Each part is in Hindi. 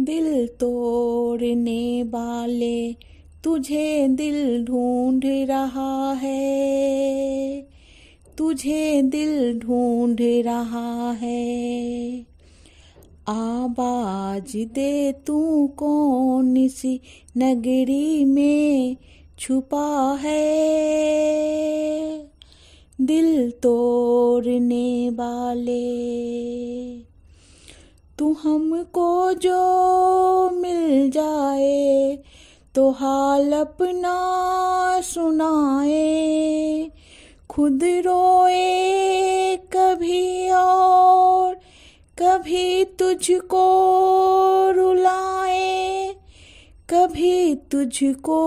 दिल तोड़ने वाले तुझे दिल ढूंढ रहा है। तुझे दिल ढूंढ रहा है। आवाज़ दे तू कौन सी नगरी में छुपा है? दिल तोड़ने वाले तू हमको जो मिल जाए तो हाल अपना सुनाए। खुद रोए कभी और, कभी तुझको रुलाए, कभी तुझको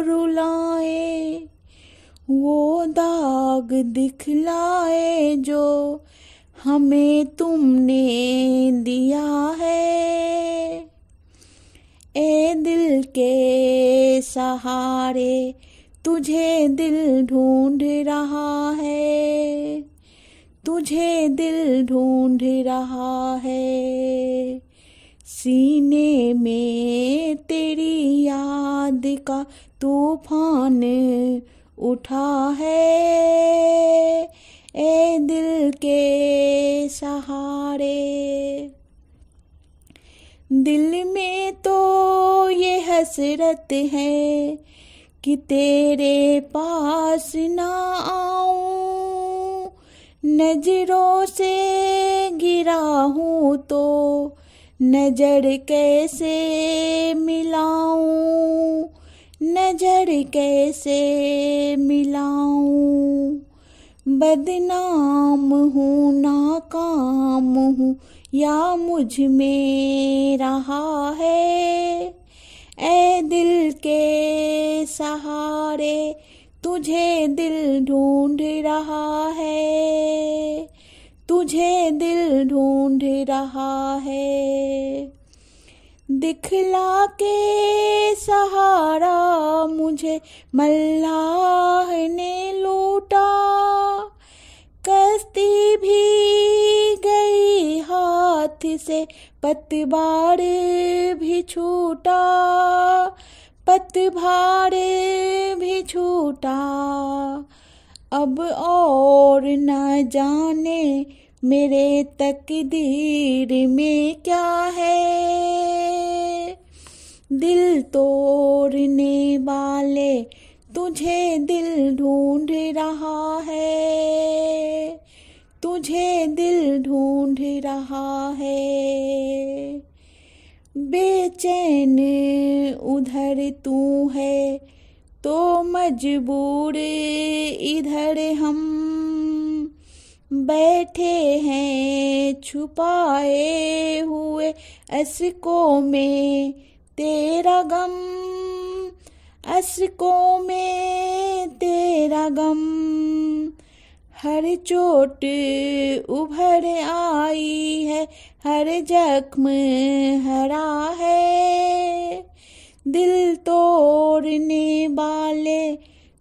रुलाए। वो दाग दिखलाए जो हमें तुमने दिया है। ए दिल के सहारे तुझे दिल ढूंढ रहा है। तुझे दिल ढूंढ रहा है। सीने में तेरी याद का तूफ़ान उठा है। ए दिल के सहारे। दिल में तो ये हसरत है कि तेरे पास ना आऊँ। नज़रों से गिरा हूँ तो नज़र कैसे मिलाऊं? नज़र कैसे मिलाऊं? बदनाम हूँ, नाकाम हूँ, या मुझमें रहा है? ए दिल के सहारे तुझे दिल ढूंढ रहा है। तुझे दिल ढूंढ रहा है। दिखला के सहारा मुझे मल्लाह ने लूटा। कश्ती भी गई हाथ से, पतवार भी छूटा। पतवार भी छूटा। अब और न जाने मेरे तकदीर में क्या है। तोड़ने वाले तुझे दिल ढूंढ रहा है। तुझे दिल ढूंढ रहा है। बेचैन उधर तू है तो मजबूर इधर हम। बैठे हैं छुपाए हुए अस्कों में तेरा गम अस्कों में तेरा गम। हर चोट उभर आई है, हर जख्म हरा है। दिल तोड़ने वाले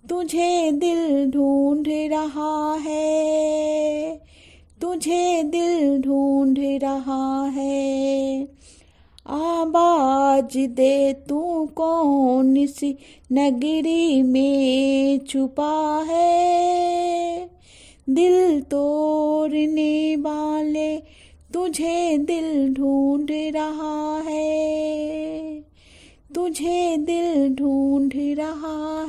तुझे दिल ढूंढ रहा है, तुझे दिल ढूंढ रहा है। आवाज़ दे तू कौन सी नगरी में छुपा है? दिल तोड़ने वाले तुझे दिल ढूंढ रहा है। तुझे दिल ढूंढ रहा